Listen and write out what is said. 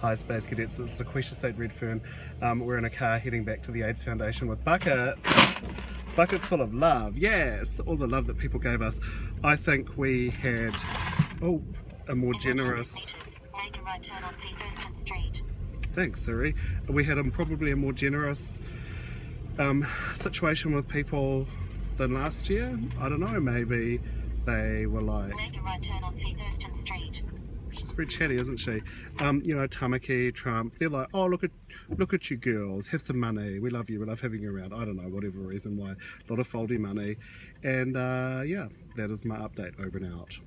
Hi Space Cadets, it's Laquesha State Redfern. Um, we're in a car heading back to the AIDS Foundation with buckets. Buckets full of love, yes! All the love that people gave us. I think we had, oh, a more generous... Thanks, Siri. We had um, probably a more generous um, situation with people than last year. I don't know, maybe they were like... Make a right turn on Thurston Street. She's very chatty, isn't she? Um, you know, Tamaki, Trump, they're like, oh, look at look at you girls, have some money, we love you, we love having you around. I don't know, whatever reason why. A lot of foldy money. And uh, yeah, that is my update over and out.